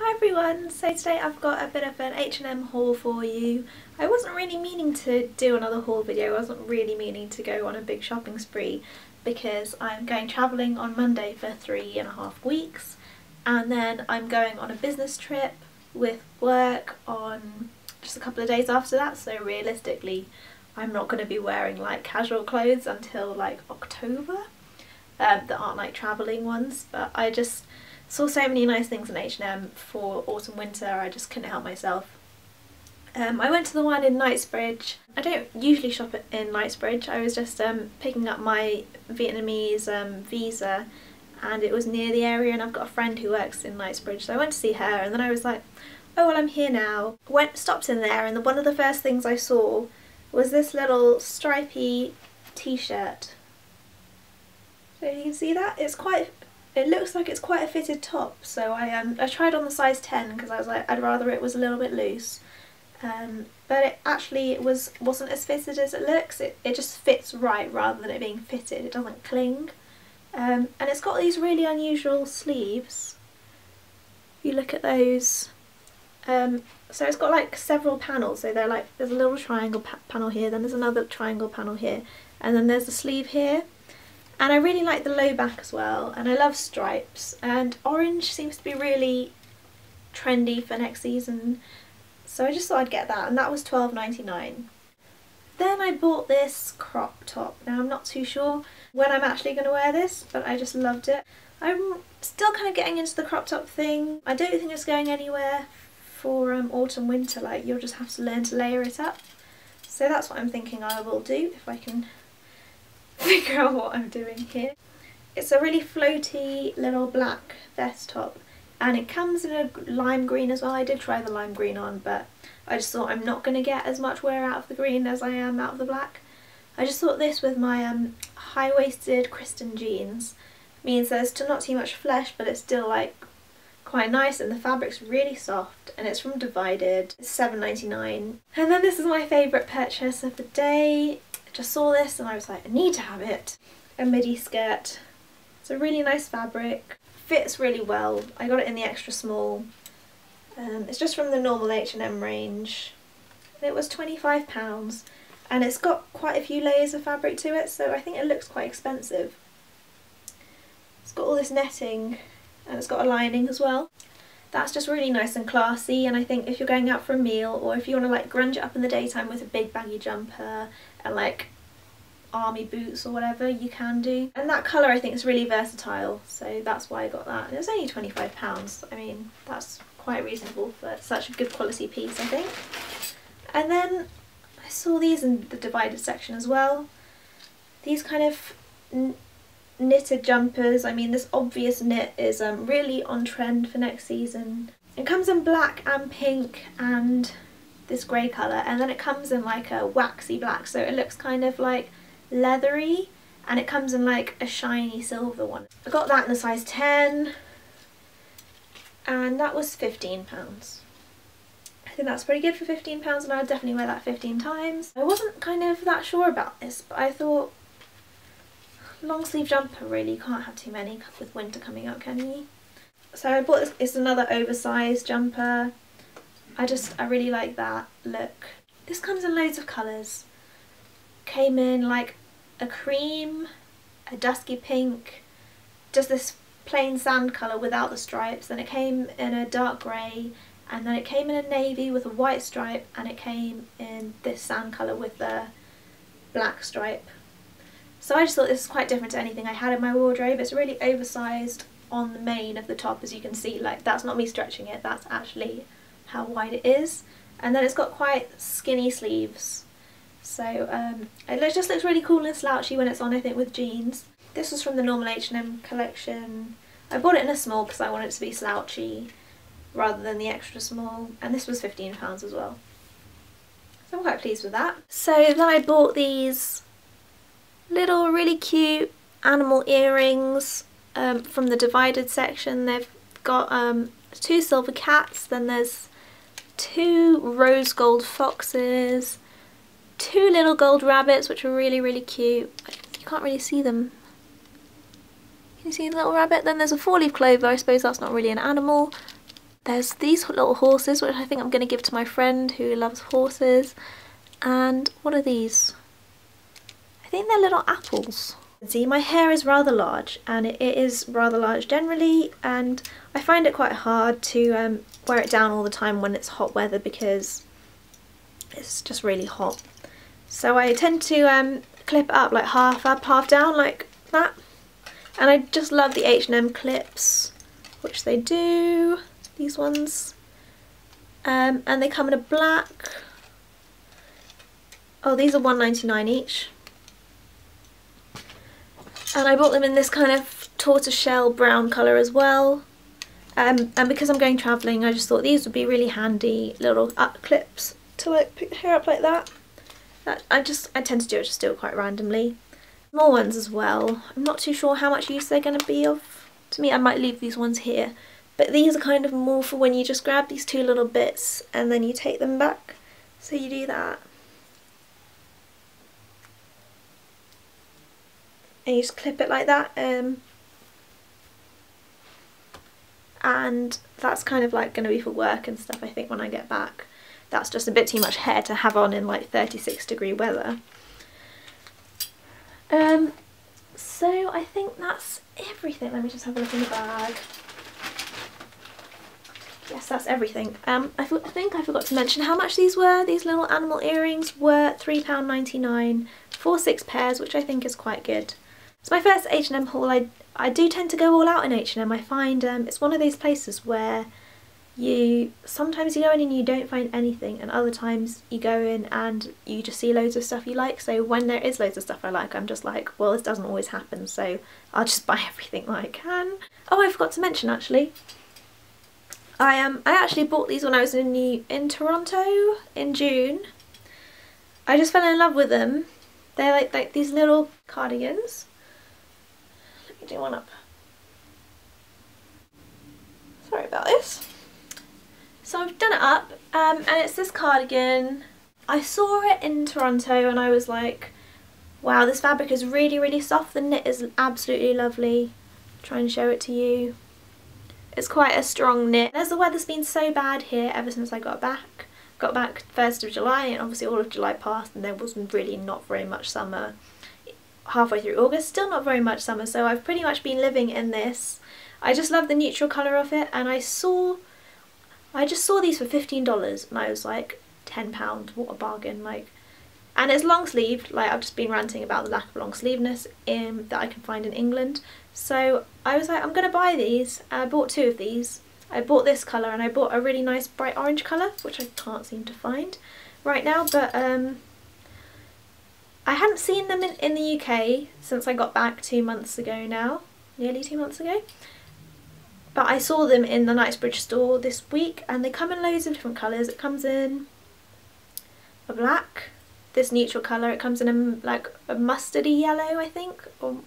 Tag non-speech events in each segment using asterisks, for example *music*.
Hi everyone, so today I've got a bit of an H&M haul for you. I wasn't really meaning to do another haul video, I wasn't really meaning to go on a big shopping spree because I'm going travelling on Monday for three and a half weeks and then I'm going on a business trip with work on just a couple of days after that. So realistically I'm not going to be wearing like casual clothes until like October. Um, that aren't like travelling ones but I just Saw so many nice things in H&M for autumn winter, I just couldn't help myself. Um, I went to the one in Knightsbridge. I don't usually shop in Knightsbridge, I was just um, picking up my Vietnamese um, visa and it was near the area and I've got a friend who works in Knightsbridge so I went to see her and then I was like oh well I'm here now. Went stopped in there and the, one of the first things I saw was this little stripy t-shirt. So you can see that? It's quite it looks like it's quite a fitted top, so I um I tried on the size 10 because I was like I'd rather it was a little bit loose. Um, but it actually was wasn't as fitted as it looks. It it just fits right rather than it being fitted. It doesn't cling. Um, and it's got these really unusual sleeves. You look at those, um, so it's got like several panels. So they're like there's a little triangle pa panel here, then there's another triangle panel here, and then there's a sleeve here. And I really like the low back as well, and I love stripes, and orange seems to be really trendy for next season, so I just thought I'd get that, and that was twelve ninety nine. Then I bought this crop top. Now I'm not too sure when I'm actually going to wear this, but I just loved it. I'm still kind of getting into the crop top thing. I don't think it's going anywhere for um, autumn winter, like you'll just have to learn to layer it up. So that's what I'm thinking I will do if I can figure out what I'm doing here. It's a really floaty little black vest top and it comes in a lime green as well. I did try the lime green on but I just thought I'm not going to get as much wear out of the green as I am out of the black. I just thought this with my um, high-waisted Kristen jeans means there's still not too much flesh but it's still like quite nice and the fabric's really soft and it's from Divided. It's $7.99. And then this is my favourite purchase of the day just saw this and I was like, I need to have it. A midi skirt. It's a really nice fabric. Fits really well. I got it in the extra small. Um, it's just from the normal H&M range. And it was £25 and it's got quite a few layers of fabric to it so I think it looks quite expensive. It's got all this netting and it's got a lining as well. That's just really nice and classy and I think if you're going out for a meal or if you want to like grunge it up in the daytime with a big baggy jumper like army boots or whatever you can do. And that colour I think is really versatile so that's why I got that. And it was only £25. I mean that's quite reasonable for such a good quality piece I think. And then I saw these in the divided section as well. These kind of knitted jumpers. I mean this obvious knit is um, really on trend for next season. It comes in black and pink and this grey colour and then it comes in like a waxy black so it looks kind of like leathery and it comes in like a shiny silver one. I got that in a size 10 and that was £15. I think that's pretty good for £15 and I would definitely wear that 15 times. I wasn't kind of that sure about this but I thought long sleeve jumper really, can't have too many with winter coming up can you? So I bought this, it's another oversized jumper I just, I really like that look. This comes in loads of colours. Came in like a cream, a dusky pink, just this plain sand colour without the stripes. Then it came in a dark grey and then it came in a navy with a white stripe and it came in this sand colour with the black stripe. So I just thought this is quite different to anything I had in my wardrobe. It's really oversized on the main of the top as you can see. Like that's not me stretching it, that's actually how wide it is and then it's got quite skinny sleeves so um, it just looks really cool and slouchy when it's on I think with jeans. This was from the normal H&M collection. I bought it in a small because I wanted it to be slouchy rather than the extra small and this was £15 as well. So I'm quite pleased with that. So then I bought these little really cute animal earrings um, from the divided section. They've got um, two silver cats, then there's two rose gold foxes, two little gold rabbits which are really really cute. You can't really see them. Can you see the little rabbit? Then there's a four-leaf clover, I suppose that's not really an animal. there's these little horses which I think I'm going to give to my friend who loves horses and what are these? I think they're little apples. See my hair is rather large and it is rather large generally and I find it quite hard to um, wear it down all the time when it's hot weather because it's just really hot. So I tend to um, clip it up like half up, half down like that. And I just love the H&M clips, which they do, these ones. Um, and they come in a black. Oh, these are 1.99 each and I bought them in this kind of tortoiseshell brown colour as well um, and because I'm going travelling I just thought these would be really handy little up clips to like put your hair up like that. that I just I tend to do it just do it quite randomly. More ones as well. I'm not too sure how much use they're going to be of. To me I might leave these ones here but these are kind of more for when you just grab these two little bits and then you take them back. So you do that and you just clip it like that um, and that's kind of like going to be for work and stuff I think when I get back. That's just a bit too much hair to have on in like 36 degree weather. Um, so I think that's everything. Let me just have a look in the bag. Yes that's everything. Um, I, I think I forgot to mention how much these were. These little animal earrings were £3.99 for six pairs which I think is quite good it's my first H&M haul. I, I do tend to go all out in H&M. I find um, it's one of those places where you sometimes you go in and you don't find anything and other times you go in and you just see loads of stuff you like so when there is loads of stuff I like I'm just like well this doesn't always happen so I'll just *laughs* buy everything that I can. Oh I forgot to mention actually I um I actually bought these when I was in in Toronto in June. I just fell in love with them. They're like like these little cardigans do one up. Sorry about this. So I've done it up um, and it's this cardigan. I saw it in Toronto and I was like, wow, this fabric is really, really soft. The knit is absolutely lovely. Try and show it to you. It's quite a strong knit. As the weather's been so bad here ever since I got back. Got back 1st of July and obviously all of July passed and there wasn't really not very much summer halfway through August, still not very much summer, so I've pretty much been living in this. I just love the neutral colour of it, and I saw, I just saw these for $15, and I was like, £10, what a bargain, like, and it's long sleeved, like I've just been ranting about the lack of long sleeveness in, that I can find in England, so I was like, I'm to buy these, I bought two of these. I bought this colour and I bought a really nice bright orange colour, which I can't seem to find right now, but um, I hadn't seen them in, in the UK since I got back two months ago now, nearly two months ago. But I saw them in the Knightsbridge store this week and they come in loads of different colours. It comes in a black, this neutral colour, it comes in a, like a mustardy yellow I think. Or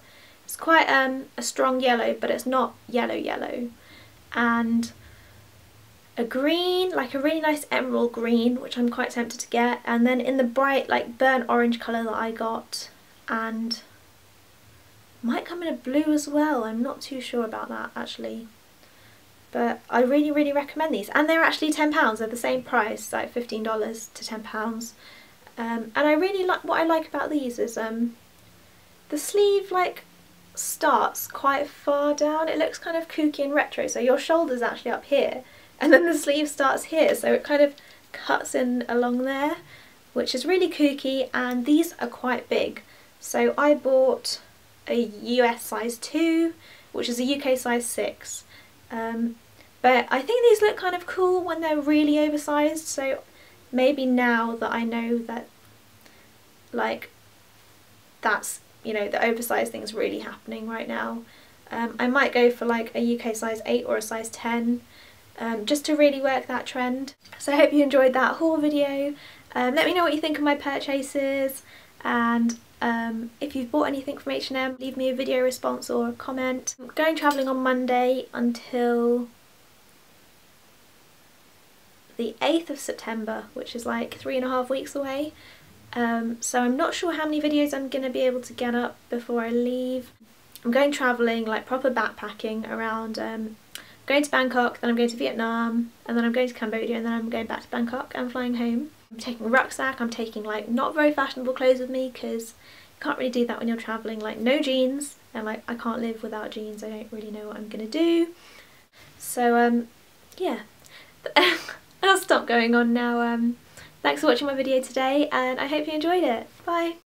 it's quite um, a strong yellow but it's not yellow yellow. And a green, like a really nice emerald green, which I'm quite tempted to get, and then in the bright like burnt orange colour that I got, and might come in a blue as well, I'm not too sure about that actually. But I really, really recommend these. And they're actually £10, they're the same price, like $15 to £10. Um, and I really like, what I like about these is um, the sleeve like starts quite far down. It looks kind of kooky and retro, so your shoulder's actually up here and then the sleeve starts here so it kind of cuts in along there which is really kooky and these are quite big. So I bought a US size 2 which is a UK size 6 um, but I think these look kind of cool when they're really oversized so maybe now that I know that like that's you know the oversized thing's really happening right now um, I might go for like a UK size 8 or a size 10 um, just to really work that trend. So I hope you enjoyed that haul video. Um, let me know what you think of my purchases and um, if you've bought anything from H&M leave me a video response or a comment. I'm going travelling on Monday until the 8th of September which is like three and a half weeks away um, so I'm not sure how many videos I'm going to be able to get up before I leave. I'm going travelling like proper backpacking around um, going to Bangkok, then I'm going to Vietnam, and then I'm going to Cambodia, and then I'm going back to Bangkok and flying home. I'm taking a rucksack, I'm taking like not very fashionable clothes with me because you can't really do that when you're travelling, like no jeans, and like I can't live without jeans, I don't really know what I'm going to do. So um, yeah, *laughs* I'll stop going on now. Um, thanks for watching my video today and I hope you enjoyed it. Bye!